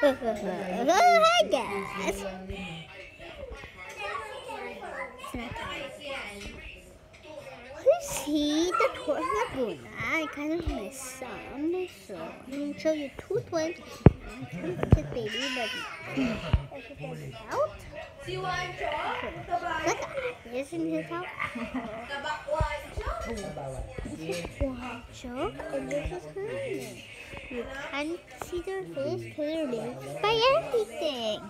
I guess. See the Torch Laguna. I kind of missed some, so I'm going to show you two twins. It's a baby, but if it gets out, look, isn't his house? Choke, and this is her name. You can't see their face linked by anything.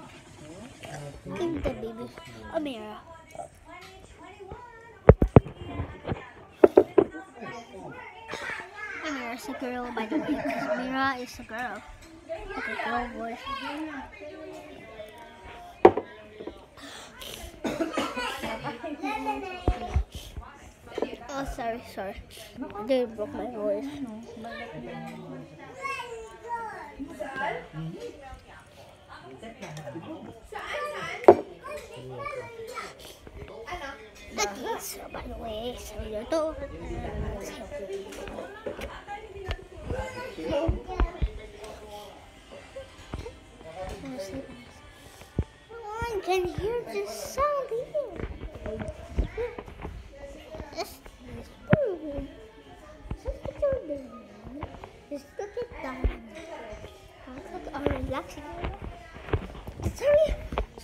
Give the baby a mirror. Mira's a girl, by the way. Because Mira is a girl. Like a girl voice. Oh, sorry, sorry. They broke my voice. By the way, so you're. I can hear the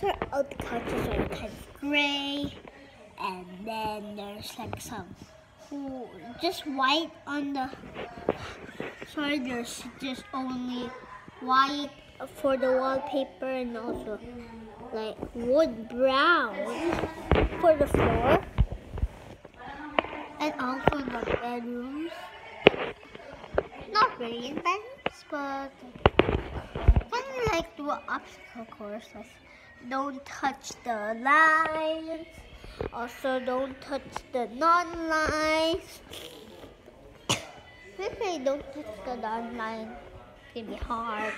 sorry. Oh, the couches are kind of gray, and then there's like some just white on the. Sorry, there's just only white for the wallpaper and also like wood brown for the floor and also the bedrooms. Not really in bedrooms, but kind of like an obstacle course. Don't touch the lines. Also, don't touch the non-lines. If I don't touch the non-line, it's gonna be hard.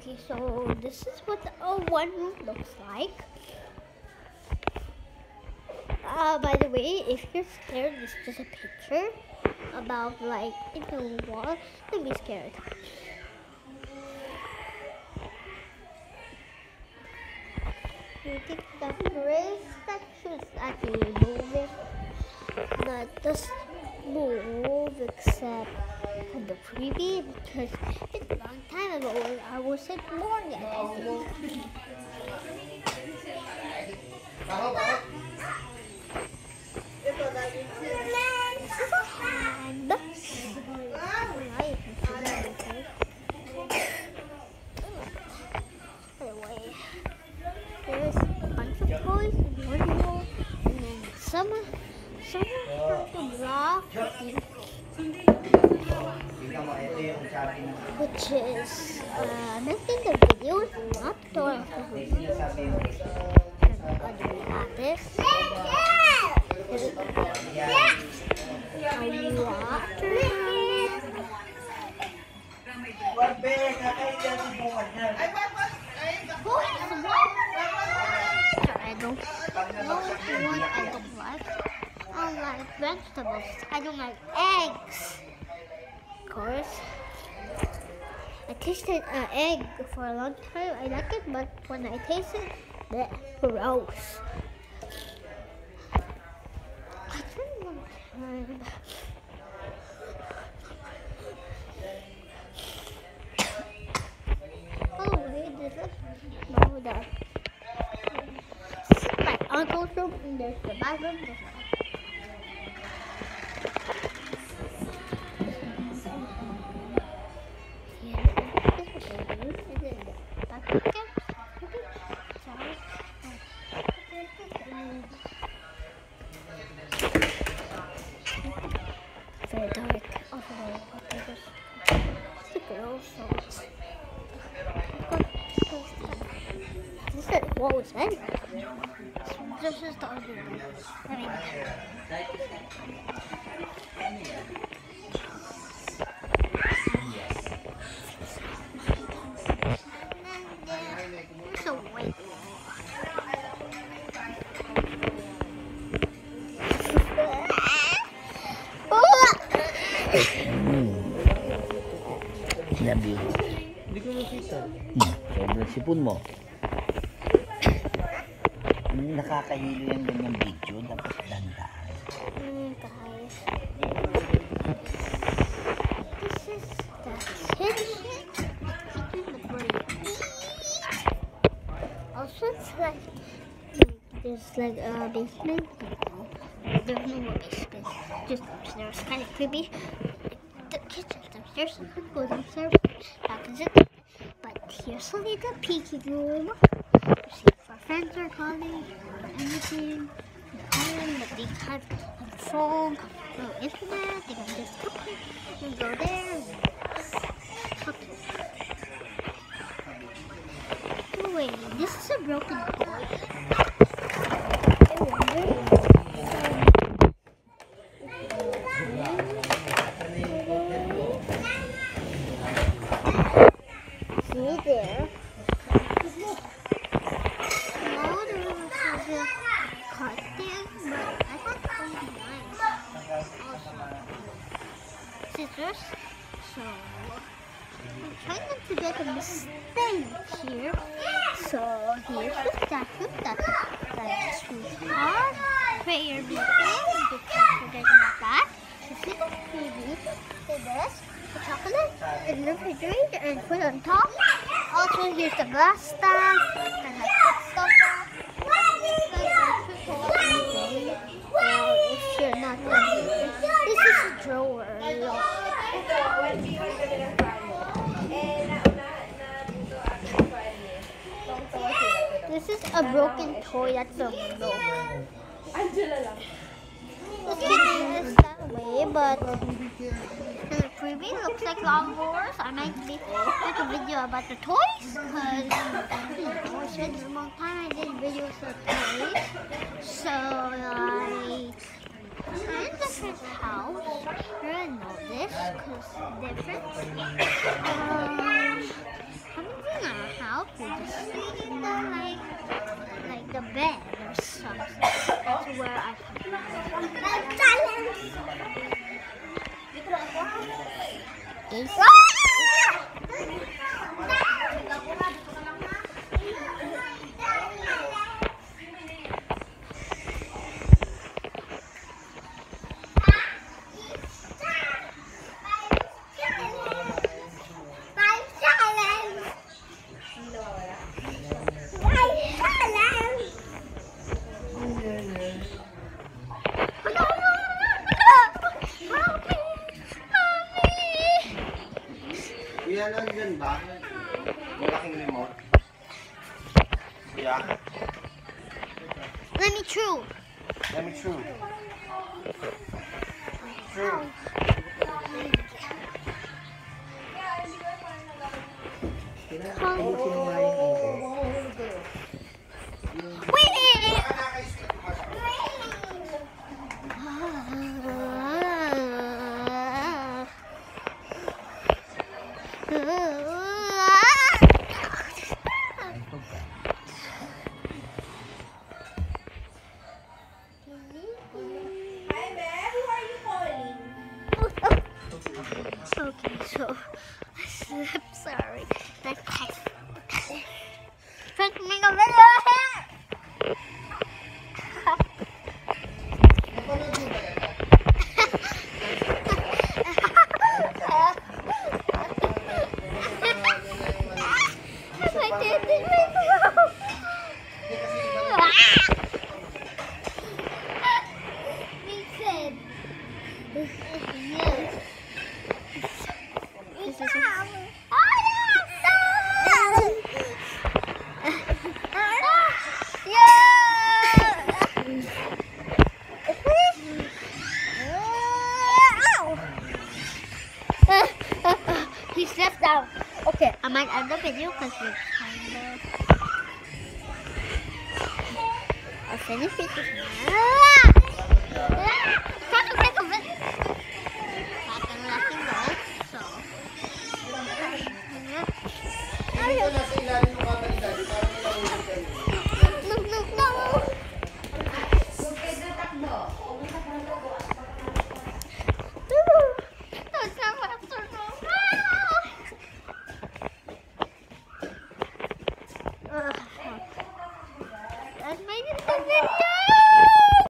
Okay, so this is what the oh, one looks like. Uh, by the way, if you're scared, this is just a picture about like in the wall. Don't be scared. You think the gray statue is actually moving? That doesn't move except for the preview because it's a long time ago when I was at Morgan. I think. There's a bunch of toys some, some which is uh, making the video, not the toy of the I don't like. I don't like vegetables. I don't like eggs. Of course. I tasted an egg for a long time. I like it, but when I taste it, bleh, gross. I think one time. Oh, wait, this is no, that. This is my uncle's room, and there's the bathroom. This is the other one. It's a white Love you. Hindi ko nakita. Hmm. Sobrang sipon mo. Hmm, yung ganyang video. Dapat dandaan. Mm, guys. This is the kitchen. Also, it's like, there's like a basement. There's no basement. Just upstairs. Kind of creepy. The kitchen's upstairs. I could go downstairs. It. But here's a little peeking room. You see if our friends are calling anything. Home, but they have a phone, no internet, they can just come here and go there and wait, this is a broken toy. I'm trying not to get a mistake here. So, here's the statue that, that is sweetheart. Prayer beacon. You can't forget about that. You see the TV, the this, the chocolate, and the refrigerator, and put on top. Also, here's the glass stand, and I put stuff on. Or if you're not done, this is a drawer. This is a broken toy that's a window. This kitten is that way, but the preview looks like Long Wars. I might make a video about the toys because it's been a long time I did videos of toys. So I I'm in different house. You're gonna know this because different. Um, Our house. We're just in the like, like the bed or something. That's where I ba? Malaking remote. Yeah. Let me chew. Let me true. True. Wait! He stepped down. Okay, I might end the video because we're kind of. I'll finish ah! it. Ah! Ayun. Ayun. Ayun. Ayun.